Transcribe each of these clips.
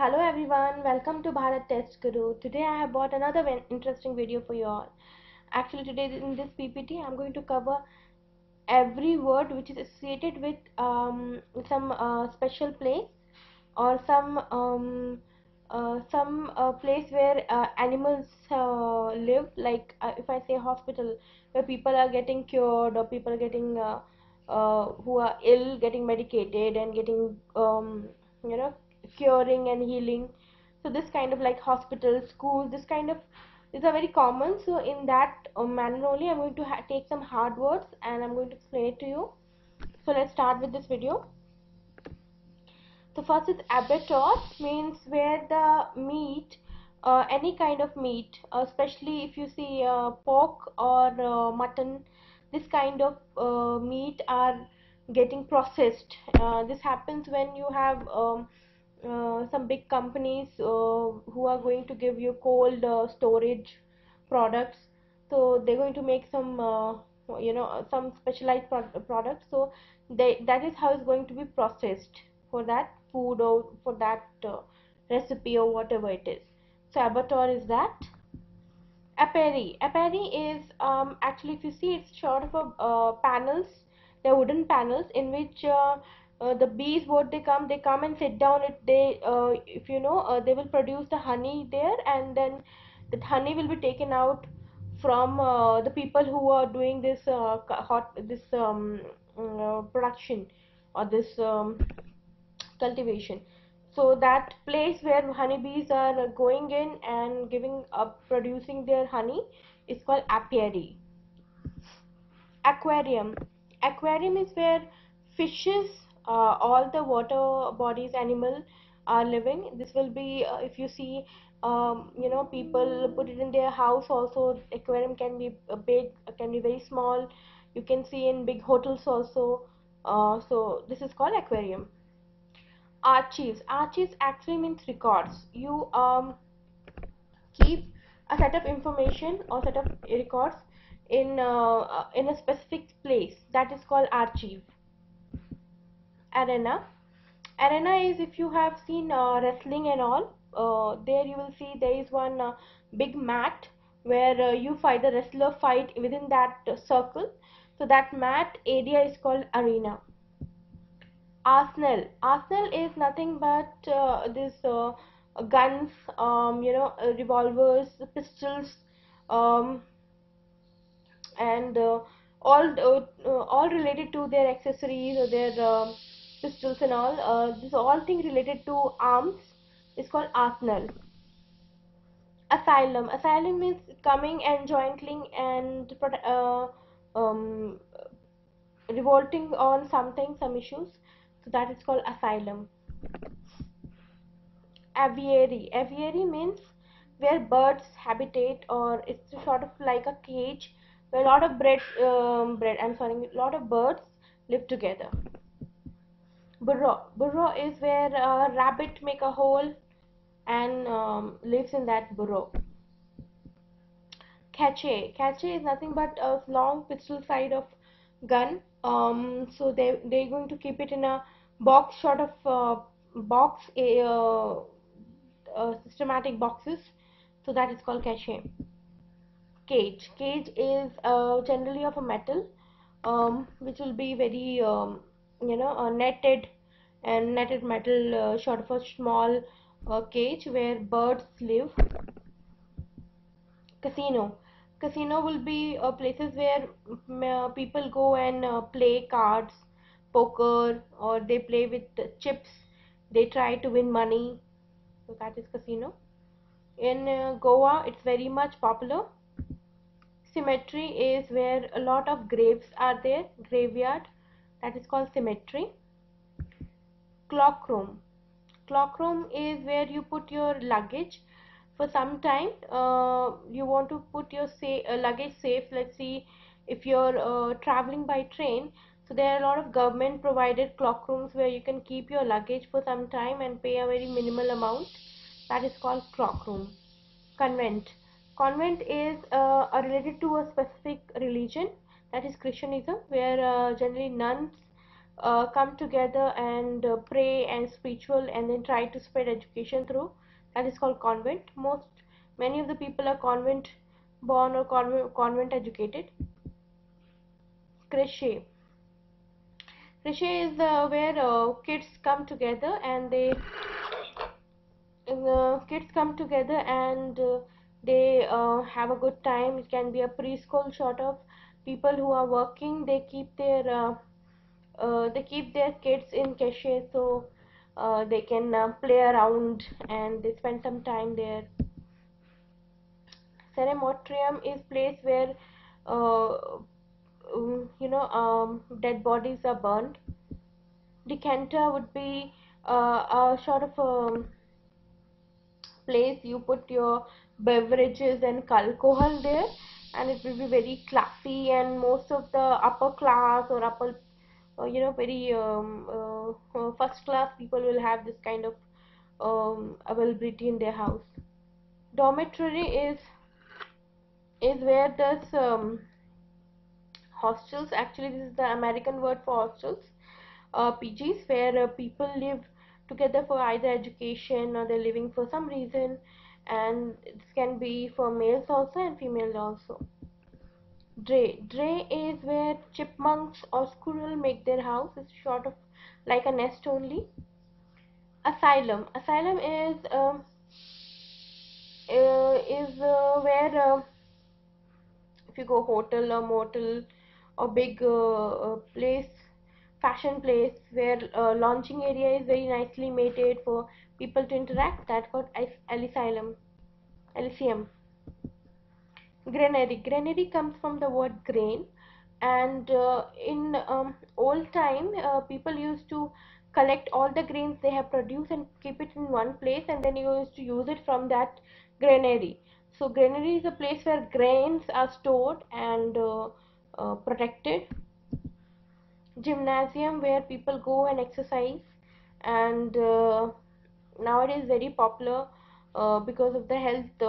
everyone, welcome to Bharat Test Guru. Today I have brought another interesting video for you all. Actually today in this PPT I am going to cover every word which is associated with um, some uh, special place or some um, uh, some uh, place where uh, animals uh, live like uh, if I say hospital where people are getting cured or people are getting who are ill getting medicated and getting um, you know curing and healing. So this kind of like hospitals schools this kind of these are very common. So in that uh, manner only i'm going to take some hard words and i'm going to explain it to you. So let's start with this video. So first is abattoir means where the meat uh, any kind of meat especially if you see uh, pork or uh, mutton this kind of uh, meat are getting processed. Uh, this happens when you have um, uh, some big companies uh, who are going to give you cold uh, storage products. So they're going to make some uh, you know some specialized pro products. So they that is how it's going to be processed for that food or for that recipe or whatever it is. So abattoir is that. Apiary apiary is um, actually if you see it's sort of uh, panels. They're wooden panels in which uh, uh, the bees what they come they come and sit down. If they uh, if you know uh, they will produce the honey there and then that honey will be taken out from uh, the people who are doing this uh, hot this um, uh, production or this um, cultivation. So that place where honeybees are going in and giving up producing their honey is called apiary. Aquarium. Aquarium is where fishes uh, all the water bodies animal are living. This will be uh, if you see um, you know people put it in their house also aquarium can be big can be very small. You can see in big hotels also. Uh, so this is called aquarium. Archives. Archives actually means records. You um, keep a set of information or set of records in uh, in a specific place. That is called archive arena. Arena is if you have seen uh, wrestling and all uh, there you will see there is one uh, big mat where uh, you fight the wrestler fight within that uh, circle. So that mat area is called arena. Arsenal. Arsenal is nothing but uh, this guns um, you know revolvers pistols um, and all all related to their accessories or their um, pistols and all uh, this all thing related to arms is called arsenal. Asylum. Asylum means coming and jointling and uh, um, revolting on something some issues. So that is called asylum. Aviary. Aviary means where birds habitate or it's sort of like a cage where a lot of bread um, bread i'm sorry a lot of birds live together burrow. Burrow is where a rabbit make a hole and um, lives in that burrow. Cache. Cache is nothing but a long pistol side of gun. Um, so they they're going to keep it in a box sort of uh, box a uh, uh, systematic boxes. So that is called cache. Cage. Cage is uh, generally of a metal um, which will be very um, you know a netted and netted metal uh, sort of a small uh, cage where birds live. Casino. Casino will be uh, places where uh, people go and uh, play cards poker or they play with chips. They try to win money. So that is casino. In uh, goa it's very much popular. Cemetery is where a lot of graves are there graveyard that is called cemetery. Cloak room cloak room is where you put your luggage. For some time uh, you want to put your uh, luggage safe. Let's see if you're uh, traveling by train. So there are a lot of government provided clock rooms where you can keep your luggage for some time and pay a very minimal amount. That is called clock room. Convent. Convent is uh, related to a specific religion that is christianism where uh, generally nuns uh, come together and uh, pray and spiritual and then try to spread education through. That is called convent. Most many of the people are convent born or convent, convent educated. Crochet crochet is uh, where uh, kids come together and they kids come together and they have a good time. It can be a preschool sort of people who are working they keep their uh, uh, they keep their kids in crochet so uh, they can uh, play around and they spend some time there. Crematorium is place where uh, um, you know um, dead bodies are burned. Decanter would be uh, a sort of a um, place you put your beverages and alcohol there and it will be very classy and most of the upper class or upper uh, you know very um, uh, uh, first class people will have this kind of um, availability in their house. Dormitory is is where this um, hostels actually this is the American word for hostels uh, PGs where uh, people live together for either education or they're living for some reason and this can be for males also and females also Dray. Dray is where chipmunks or squirrel make their house. It's sort of like a nest only. Asylum. Asylum is um, uh, is uh, where uh, if you go hotel or motel or big uh, uh, place, fashion place where uh, launching area is very nicely mated for people to interact. That's called asylum. Elysium granary granary comes from the word grain and uh, in um, old time uh, people used to collect all the grains they have produced and keep it in one place and then you used to use it from that granary so granary is a place where grains are stored and uh, uh protected gymnasium where people go and exercise and uh, nowadays very popular uh, because of the health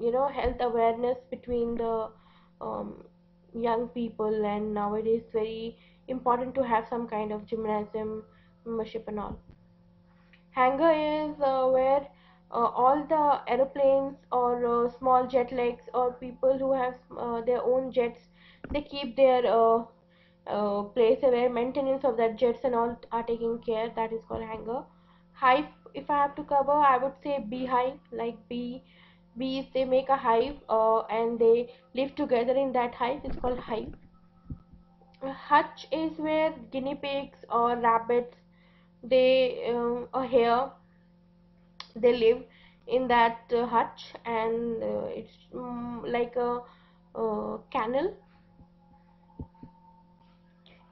you know health awareness between the um, young people and nowadays very important to have some kind of gymnasium membership and all. Hangar is uh, where uh, all the aeroplanes or uh, small jet legs or people who have uh, their own jets they keep their place where maintenance of that jets and all are taking care that is called hangar. Hive if i have to cover i would say beehive like bee bees they make a hive uh, and they live together in that hive it's called hive. Hutch is where guinea pigs or rabbits they um, a hare they live in that uh, hutch and uh, it's um, like a uh, kennel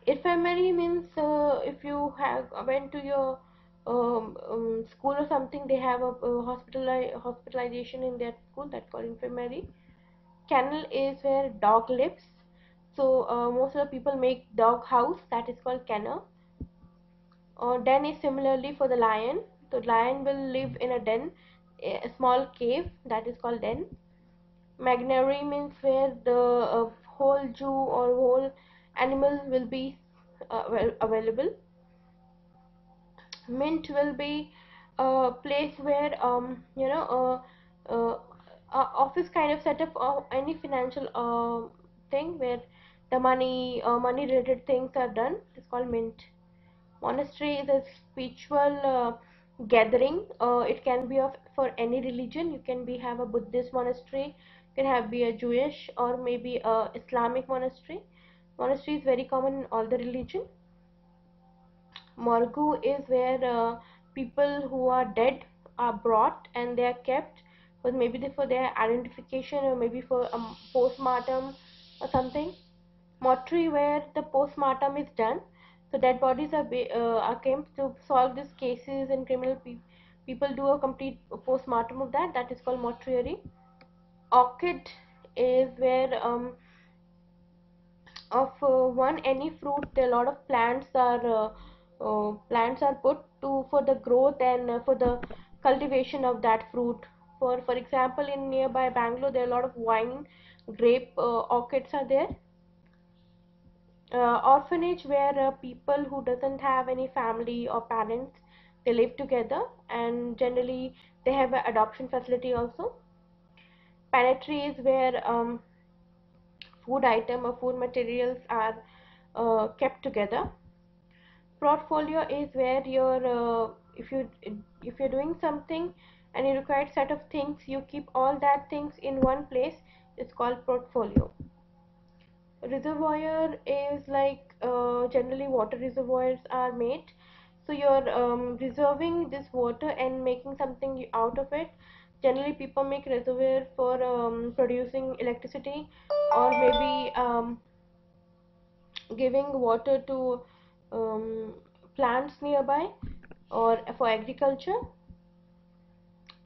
infirmary means uh, if you have went to your um, um, school or something they have a, a hospital hospitalization in their school that called infirmary kennel is where dog lives. So uh, most of the people make dog house that is called kennel. Uh, den is similarly for the lion. So lion will live in a den a small cave that is called den. Menagerie means where the uh, whole zoo or whole animal will be uh, available. Mint will be a place where um you know uh, office kind of setup or any financial uh, thing where the money uh, money related things are done. It's called mint. Monastery is a spiritual uh, gathering. Uh, it can be of for any religion. You can be have a buddhist monastery. You can have be a jewish or maybe a islamic monastery monastery is very common in all the religion. Morgue is where uh, people who are dead are brought and they are kept for maybe for their identification or maybe for a postmortem or something. Mortuary where the postmortem is done. So dead bodies are, uh, are kept to solve these cases and criminal pe people do a complete postmortem of that. That is called mortuary. Orchid is where um, of uh, one any fruit a lot of plants are uh, uh, plants are put to for the growth and for the cultivation of that fruit. For for example in nearby Bangalore there are a lot of wine grape orchids are there. Uh, orphanage where uh, people who doesn't have any family or parents they live together and generally they have an adoption facility also. Pantry is where um, food item or food materials are uh, kept together. Portfolio is where you're uh, if you if you're doing something and you require set of things you keep all that things in one place. It's called portfolio. Reservoir is like uh, generally water reservoirs are made. So you're um, reserving this water and making something out of it generally people make reservoir for um, producing electricity or maybe um, giving water to um, plants nearby or for agriculture.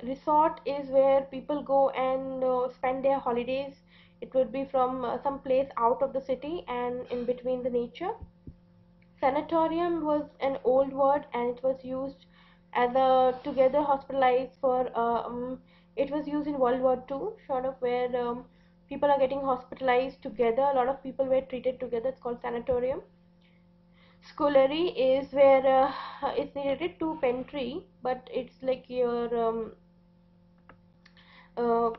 Resort is where people go and uh, spend their holidays. It would be from uh, some place out of the city and in between the nature. Sanatorium was an old word and it was used as a together hospitalized for um, it was used in world war ii sort of where um, people are getting hospitalized together. A lot of people were treated together. It's called sanatorium. Scullery is where uh, it's related to pantry but it's like your um, uh,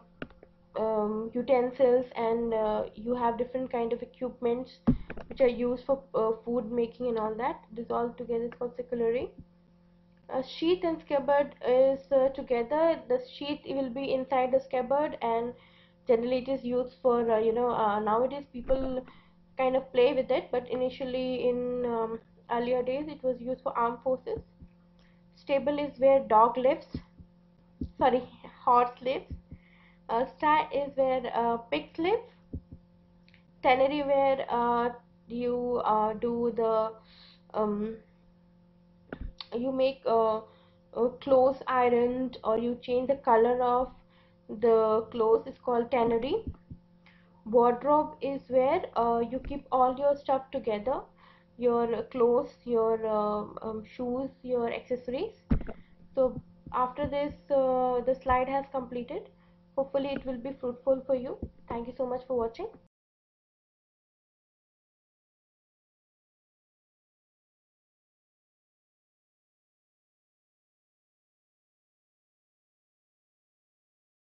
um, utensils and uh, you have different kind of equipments which are used for uh, food making and all that. This all together is called scullery a sheath and scabbard is uh, together. The sheath will be inside the scabbard and generally it is used for uh, you know uh, nowadays people kind of play with it but initially in um, earlier days it was used for armed forces. Stable is where dog lives. Sorry horse lives. Uh, sty is where uh, pigs live. Tannery where you do the um, you make uh, clothes ironed or you change the color of the clothes is called tannery wardrobe is where uh, you keep all your stuff together your clothes your uh, um, shoes your accessories. So after this uh, the slide has completed hopefully it will be fruitful for you. Thank you so much for watching